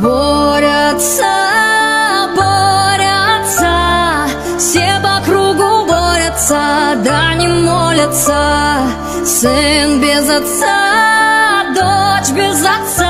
Борются, борются, все по кругу борются, да не молятся. Сын без отца, дочь без отца,